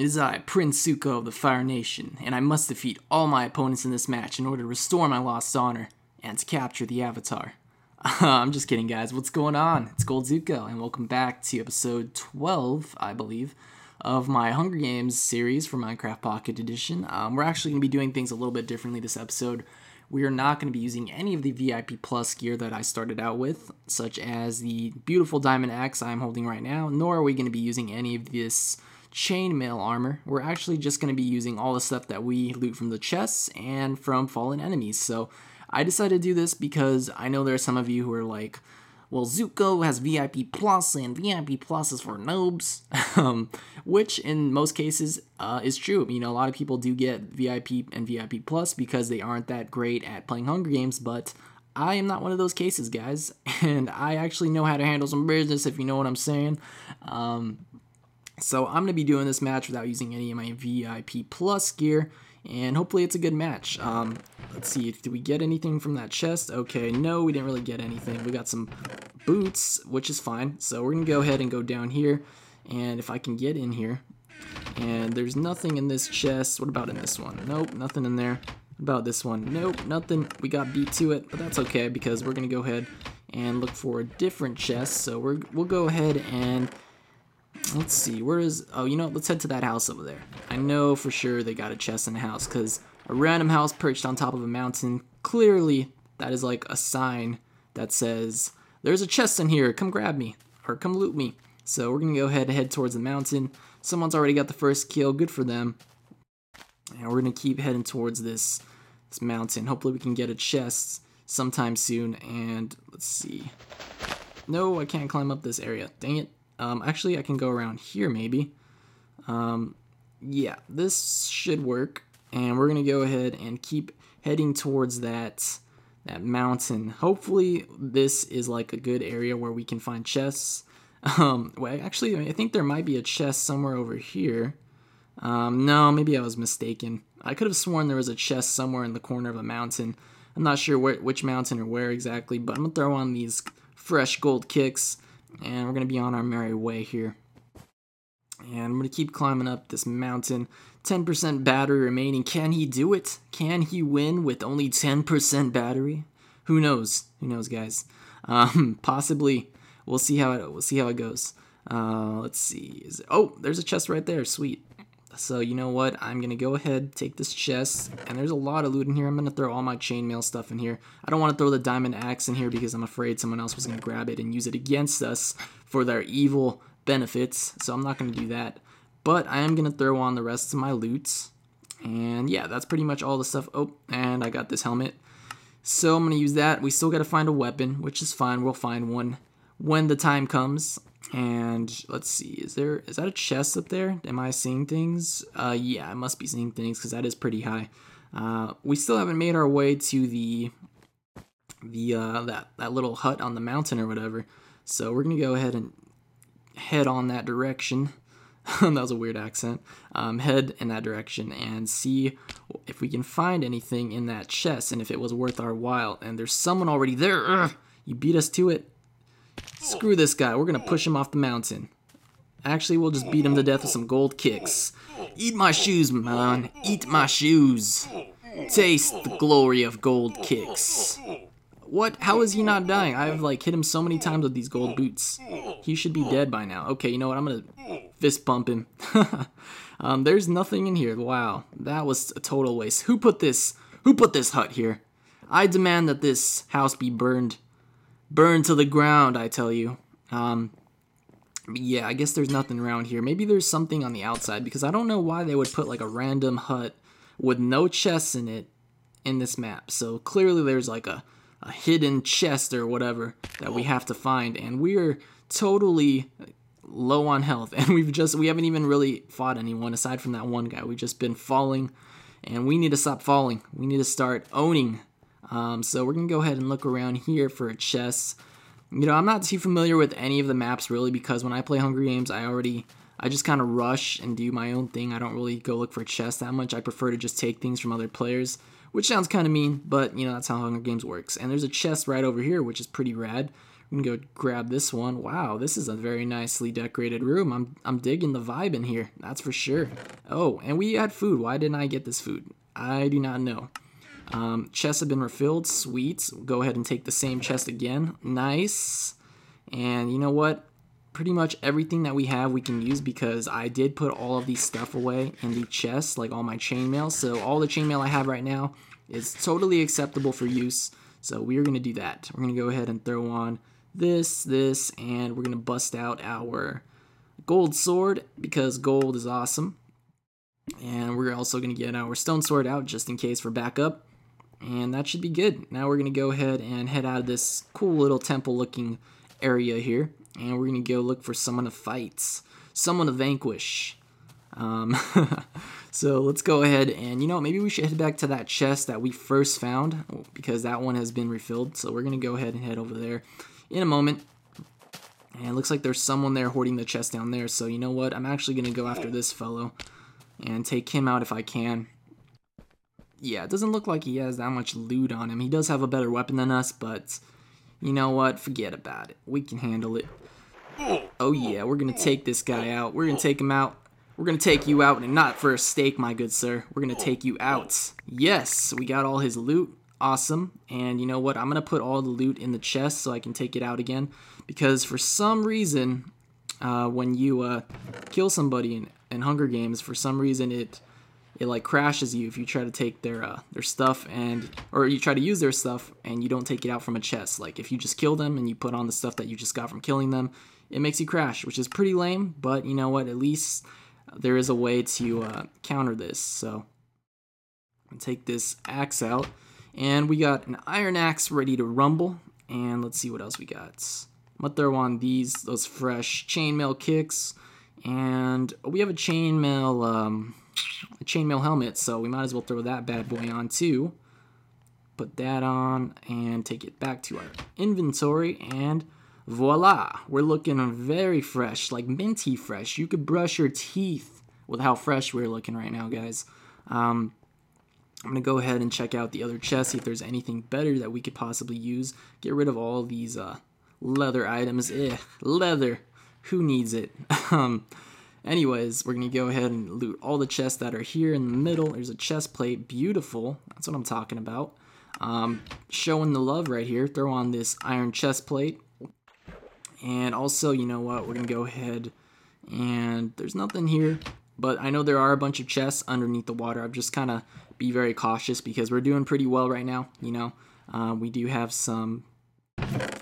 It is I, Prince Zuko of the Fire Nation, and I must defeat all my opponents in this match in order to restore my lost honor and to capture the Avatar. I'm just kidding, guys. What's going on? It's Gold Zuko, and welcome back to episode 12, I believe, of my Hunger Games series for Minecraft Pocket Edition. Um, we're actually going to be doing things a little bit differently this episode. We are not going to be using any of the VIP Plus gear that I started out with, such as the beautiful diamond axe I'm holding right now, nor are we going to be using any of this chainmail armor. We're actually just going to be using all the stuff that we loot from the chests and from fallen enemies. So I decided to do this because I know there are some of you who are like, well, Zuko has VIP Plus, and VIP Plus is for noobs, um, which in most cases uh, is true. You know, a lot of people do get VIP and VIP Plus because they aren't that great at playing Hunger Games, but I am not one of those cases, guys, and I actually know how to handle some business, if you know what I'm saying. Um, so I'm going to be doing this match without using any of my VIP Plus gear, and hopefully it's a good match. Um, let's see, did we get anything from that chest? Okay, no, we didn't really get anything. We got some boots, which is fine. So we're going to go ahead and go down here, and if I can get in here, and there's nothing in this chest. What about in this one? Nope, nothing in there. What about this one? Nope, nothing. We got beat to it, but that's okay because we're going to go ahead and look for a different chest. So we're, we'll go ahead and Let's see, where is, oh, you know, let's head to that house over there. I know for sure they got a chest in the house, because a random house perched on top of a mountain, clearly that is like a sign that says, there's a chest in here, come grab me, or come loot me. So we're going to go ahead and head towards the mountain. Someone's already got the first kill, good for them. And we're going to keep heading towards this, this mountain. Hopefully we can get a chest sometime soon, and let's see. No, I can't climb up this area, dang it. Um, actually, I can go around here maybe. Um, yeah, this should work. And we're going to go ahead and keep heading towards that that mountain. Hopefully, this is like a good area where we can find chests. Um, well, actually, I think there might be a chest somewhere over here. Um, no, maybe I was mistaken. I could have sworn there was a chest somewhere in the corner of a mountain. I'm not sure where, which mountain or where exactly, but I'm to throw on these fresh gold kicks and we're going to be on our merry way here. And I'm going to keep climbing up this mountain. 10% battery remaining. Can he do it? Can he win with only 10% battery? Who knows? Who knows, guys? Um, possibly. We'll see how it. We'll see how it goes. Uh, let's see. Is it, oh, there's a chest right there. Sweet. So you know what? I'm gonna go ahead, take this chest, and there's a lot of loot in here. I'm gonna throw all my chainmail stuff in here. I don't want to throw the diamond axe in here because I'm afraid someone else was gonna grab it and use it against us for their evil benefits. So I'm not gonna do that. But I am gonna throw on the rest of my loots. And yeah, that's pretty much all the stuff. Oh, and I got this helmet. So I'm gonna use that. We still gotta find a weapon, which is fine. We'll find one when the time comes. And let's see, is there is that a chest up there? Am I seeing things? Uh, yeah, I must be seeing things because that is pretty high. Uh, we still haven't made our way to the the uh, that that little hut on the mountain or whatever. So we're gonna go ahead and head on that direction. that was a weird accent. Um, head in that direction and see if we can find anything in that chest and if it was worth our while. And there's someone already there. Ugh, you beat us to it. Screw this guy. We're gonna push him off the mountain. Actually, we'll just beat him to death with some gold kicks. Eat my shoes, man. Eat my shoes. Taste the glory of gold kicks. What? How is he not dying? I've like hit him so many times with these gold boots. He should be dead by now. Okay, you know what? I'm gonna fist bump him. um, there's nothing in here. Wow, that was a total waste. Who put this? Who put this hut here? I demand that this house be burned burned to the ground, I tell you. Um, yeah, I guess there's nothing around here. Maybe there's something on the outside because I don't know why they would put like a random hut with no chests in it in this map. So clearly there's like a, a hidden chest or whatever that we have to find, and we're totally low on health, and we've just we haven't even really fought anyone aside from that one guy. We've just been falling, and we need to stop falling. We need to start owning um, so we're gonna go ahead and look around here for a chest. You know, I'm not too familiar with any of the maps really because when I play Hunger Games, I already I just kind of rush and do my own thing. I don't really go look for chests that much. I prefer to just take things from other players, which sounds kind of mean, but you know that's how Hunger Games works. And there's a chest right over here, which is pretty rad. I'm gonna go grab this one. Wow, this is a very nicely decorated room. I'm I'm digging the vibe in here. That's for sure. Oh, and we had food. Why didn't I get this food? I do not know. Um, chests have been refilled. Sweet. Go ahead and take the same chest again. Nice. And you know what? Pretty much everything that we have we can use because I did put all of these stuff away in the chest, like all my chainmail. So all the chainmail I have right now is totally acceptable for use. So we're going to do that. We're going to go ahead and throw on this, this, and we're going to bust out our gold sword because gold is awesome. And we're also going to get our stone sword out just in case for backup. And that should be good. Now we're going to go ahead and head out of this cool little temple looking area here. And we're going to go look for someone to fight, someone to vanquish. Um, so let's go ahead and, you know, maybe we should head back to that chest that we first found because that one has been refilled. So we're going to go ahead and head over there in a moment. And it looks like there's someone there hoarding the chest down there. So you know what? I'm actually going to go after this fellow and take him out if I can. Yeah, it doesn't look like he has that much loot on him. He does have a better weapon than us, but you know what? Forget about it. We can handle it. Oh yeah, we're to take this guy out. We're to take him out. We're to take you out, and not for a stake, my good sir. We're to take you out. Yes, we got all his loot. Awesome. And you know what? I'm to put all the loot in the chest so I can take it out again. Because for some reason, uh, when you uh, kill somebody in, in Hunger Games, for some reason it it like crashes you if you try to take their uh, their stuff and or you try to use their stuff and you don't take it out from a chest. Like if you just kill them and you put on the stuff that you just got from killing them, it makes you crash, which is pretty lame. But you know what? At least there is a way to uh, counter this. So take this axe out, and we got an iron axe ready to rumble. And let's see what else we got. I'm gonna throw on these those fresh chainmail kicks, and we have a chainmail um, a chainmail helmet, so we might as well throw that bad boy on too. Put that on and take it back to our inventory and voila, we're looking very fresh, like minty fresh. You could brush your teeth with how fresh we're looking right now, guys. Um, I'm gonna go ahead and check out the other chest, see if there's anything better that we could possibly use. Get rid of all these uh, leather items. Eh, leather. Who needs it? um, anyways, we're gonna go ahead and loot all the chests that are here in the middle. There's a chest plate, beautiful. That's what I'm talking about. Um, showing the love right here. Throw on this iron chest plate. And also, you know what? We're gonna go ahead and there's nothing here, but I know there are a bunch of chests underneath the water. I'm just kind of be very cautious because we're doing pretty well right now. You know, uh, we do have some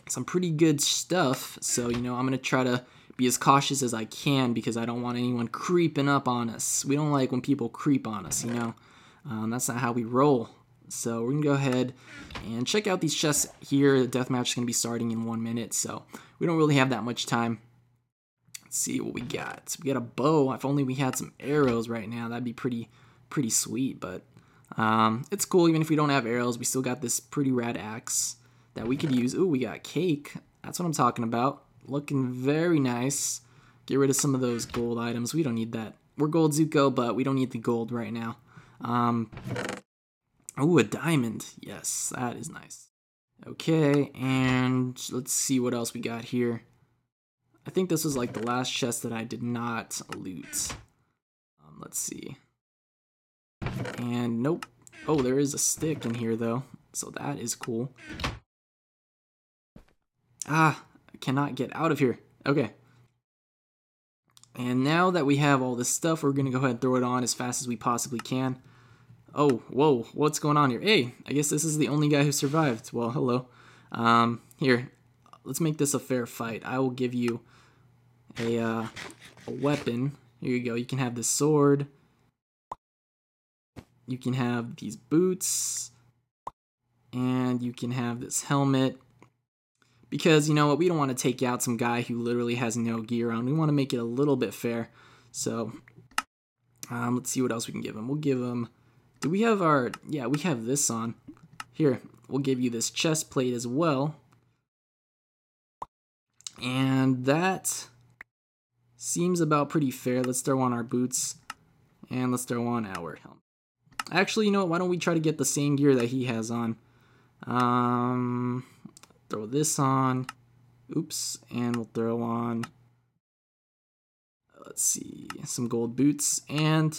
some pretty good stuff. So you know, I'm gonna try to be as cautious as I can because I don't want anyone creeping up on us. We don't like when people creep on us. You know, um, that's not how we roll. So we're gonna go ahead and check out these chests here. The deathmatch is gonna be starting in one minute, so we don't really have that much time. Let's see what we got. We got a bow. If only we had some arrows right now, that'd be pretty pretty sweet. But um, it's cool. Even if we don't have arrows, we still got this pretty rad axe that we could use. Ooh, we got cake. That's what I'm talking about. Looking very nice. Get rid of some of those gold items. We don't need that. We're gold Zuko, but we don't need the gold right now. Um, ooh, a diamond. Yes, that is nice. Okay, and let's see what else we got here. I think this was like the last chest that I did not loot. Um, let's see. And nope. Oh, there is a stick in here though, so that is cool. Ah, I cannot get out of here. Okay. And now that we have all this stuff, we're gonna go ahead and throw it on as fast as we possibly can. Oh, whoa, what's going on here? Hey, I guess this is the only guy who survived. Well, hello. Um, here, let's make this a fair fight. I will give you a, uh, a weapon. Here you go. You can have this sword. You can have these boots. And you can have this helmet. Because, you know what, we don't want to take out some guy who literally has no gear on. We want to make it a little bit fair. So, um, let's see what else we can give him. We'll give him do we have our... Yeah, we have this on. Here, we'll give you this chest plate as well. And that seems about pretty fair. Let's throw on our boots. And let's throw on our helmet. Actually, you know what? Why don't we try to get the same gear that he has on? Um, throw this on. Oops, and we'll throw on, let's see, some gold boots, and,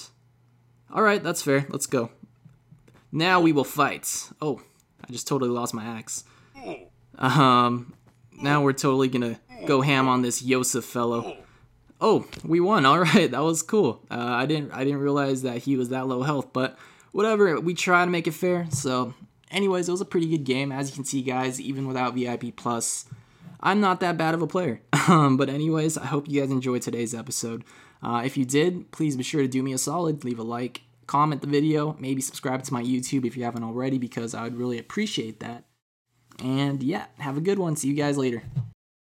alright, that's fair, let's go. Now we will fight. Oh, I just totally lost my axe. Um, now we're totally gonna go ham on this Yosef fellow. Oh, we won. All right, that was cool. Uh, I didn't I didn't realize that he was that low health, but whatever. We try to make it fair. So, anyways, it was a pretty good game. As you can see, guys, even without VIP plus, I'm not that bad of a player. Um, but anyways, I hope you guys enjoyed today's episode. Uh, if you did, please be sure to do me a solid, leave a like, comment the video, maybe subscribe to my YouTube if you haven't already, because I would really appreciate that. And yeah, have a good one. See you guys later.